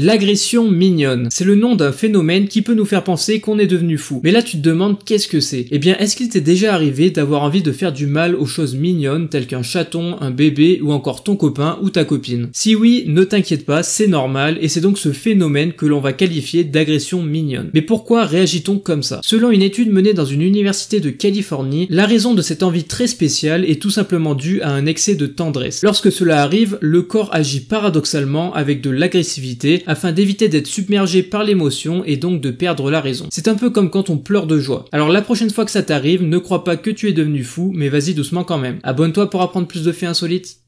L'agression mignonne, c'est le nom d'un phénomène qui peut nous faire penser qu'on est devenu fou. Mais là tu te demandes qu'est-ce que c'est? Eh bien est-ce qu'il t'est déjà arrivé d'avoir envie de faire du mal aux choses mignonnes telles qu'un chaton, un bébé ou encore ton copain ou ta copine? Si oui, ne t'inquiète pas, c'est normal et c'est donc ce phénomène que l'on va qualifier d'agression mignonne. Mais pourquoi réagit-on comme ça? Selon une étude menée dans une université de Californie, la raison de cette envie très spéciale est tout simplement due à un excès de tendresse. Lorsque cela arrive, le corps agit paradoxalement avec de l'agressivité afin d'éviter d'être submergé par l'émotion et donc de perdre la raison. C'est un peu comme quand on pleure de joie. Alors la prochaine fois que ça t'arrive, ne crois pas que tu es devenu fou, mais vas-y doucement quand même. Abonne-toi pour apprendre plus de faits insolites.